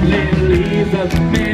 lonely the man